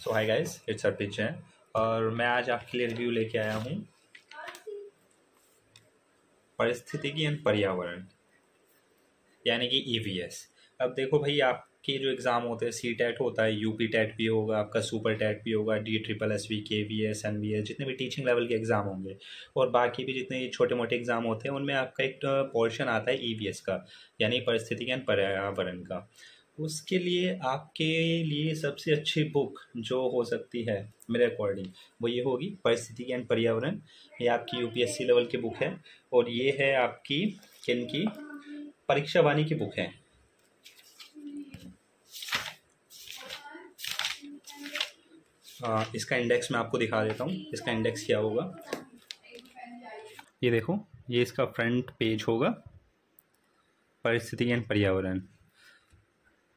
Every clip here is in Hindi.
So hi guys it's Arpit Jain और मैं आज आपके लिए रिव्यू लेके आया हूँ परिस्थितिकी एंड पर्यावरण, यानी कि ईवीएस e अब देखो भाई, आपके जो एग्ज़ाम होते हैं सी टेट होता है यूपी टेट भी होगा, आपका सुपर टेट भी होगा D triple S V K V S N V S जितने भी टीचिंग लेवल के एग्ज़ाम होंगे, और बाकी भी जितने छोटे मोटे एग्ज़ाम होते हैं, उनमें आपका एक पोर्शन आता है ई e का, यानी परिस्थितिकी एंड पर्यावरण का। उसके लिए आपके लिए सबसे अच्छी बुक जो हो सकती है मेरे अकॉर्डिंग वो ये होगी परिस्थिति एंड पर्यावरण। ये आपकी यूपीएससी लेवल की बुक है और ये है आपकी किन की? परीक्षा वाणी की बुक है। आ, इसका इंडेक्स मैं आपको दिखा देता हूँ। इसका इंडेक्स क्या होगा? ये देखो ये इसका फ्रंट पेज होगा। परिस्थिति एंड पर्यावरण।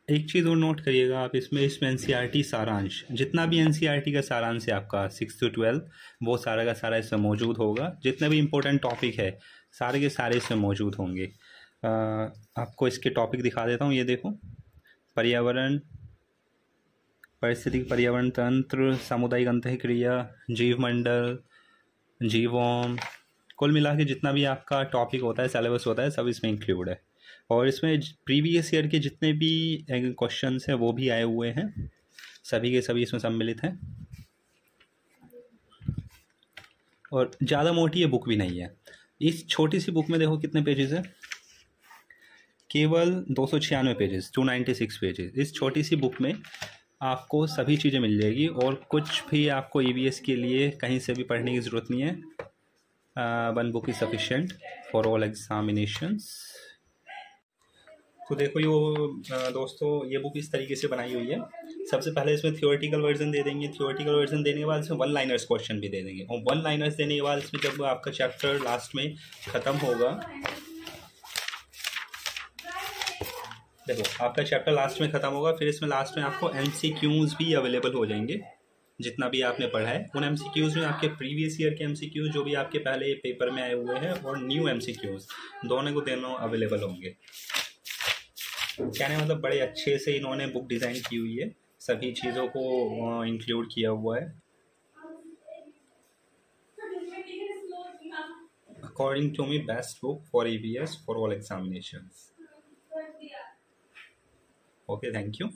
एक चीज़ और नोट करिएगा आप इसमें इसमें एन सारांश। जितना भी एनसीआरटी का सारांश है आपका सिक्स टू ट्वेल्व वो सारा का सारा इसमें मौजूद होगा। जितने भी इम्पोर्टेंट टॉपिक है सारे के सारे इसमें मौजूद होंगे। आ, आपको इसके टॉपिक दिखा देता हूँ ये देखो। पर्यावरण परिस्थितिक पर्यावरण तंत्र सामुदायिक अंत क्रिया जीव मंडल जीवोम कुल मिला के जितना भी आपका टॉपिक होता है सिलेबस होता है सब इसमें इंक्लूड है। और इसमें प्रीवियस ईयर के जितने भी क्वेश्चन हैं, वो भी आए हुए हैं। सभी के सभी इसमें सम्मिलित हैं। और ज़्यादा मोटी ये बुक भी नहीं है। इस छोटी सी बुक में देखो कितने पेजेस हैं। केवल दो सौ छियानवे pages two ninety six pages इस छोटी सी बुक में आपको सभी चीज़ें मिल जाएगी और कुछ भी आपको ई के लिए कहीं से भी पढ़ने की ज़रूरत नहीं है। One book is sufficient for all examinations तो देखो ये दोस्तों, ये बुक इस तरीके से बनाई हुई है। सबसे पहले इसमें थियोरटिकल वर्जन दे देंगे। थियोरटिकल वर्जन देने के बाद इसमें वन लाइनर्स क्वेश्चन भी दे देंगे। और वन लाइनर्स देने के बाद इसमें जब आपका चैप्टर लास्ट में ख़त्म होगा, देखो, आपका चैप्टर लास्ट में ख़त्म होगा, फिर इसमें लास्ट में आपको एम भी अवेलेबल हो जाएँगे, जितना भी आपने पढ़ा है। उन एम में आपके प्रीवियस ईयर के एम जो भी आपके पहले पेपर में आए हुए हैं, और न्यू एम दोनों को दोनों अवेलेबल होंगे। कहने मतलब बड़े अच्छे से इन्होंने बुक डिज़ाइन की हुई है। सभी चीज़ों को इंक्लूड किया हुआ है। According to me best book for E for all examination okay thank you